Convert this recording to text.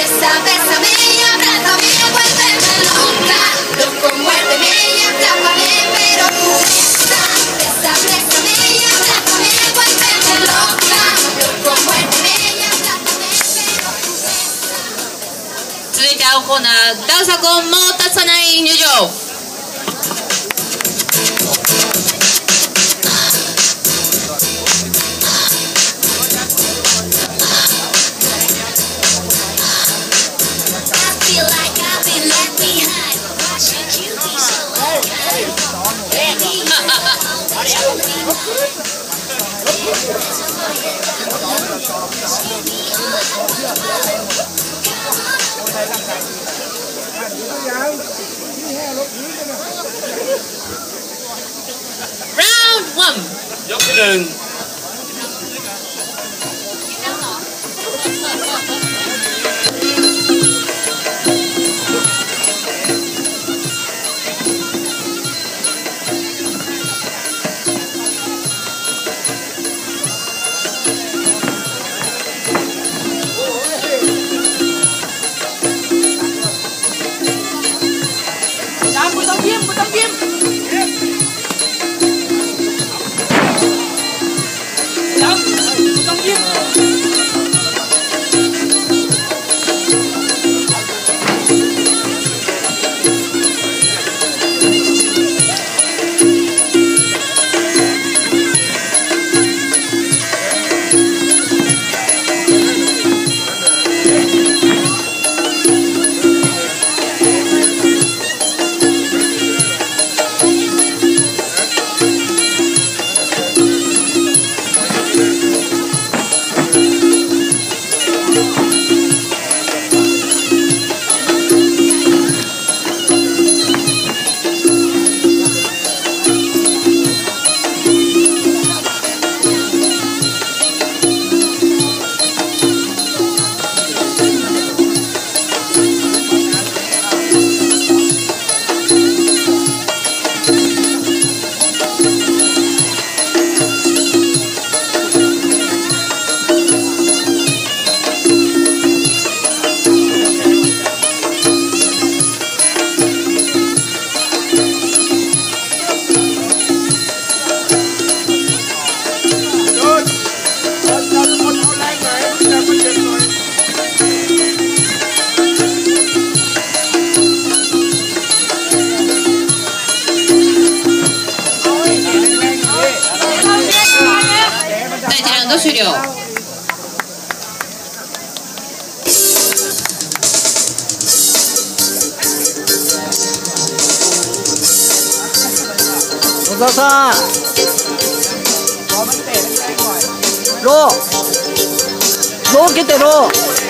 Besa, bésame y abrázame, vuélveme loca Loco, muérdeme y atrápame, pero presa Besa, bésame y abrázame, vuélveme loca Loco, muérdeme y atrápame, pero presa 続いて青コーナー、ダンサコンモータツナイ入場 Round one. Dốc ド終了野沢さんローロー受けてロー